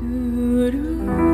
Doo-doo.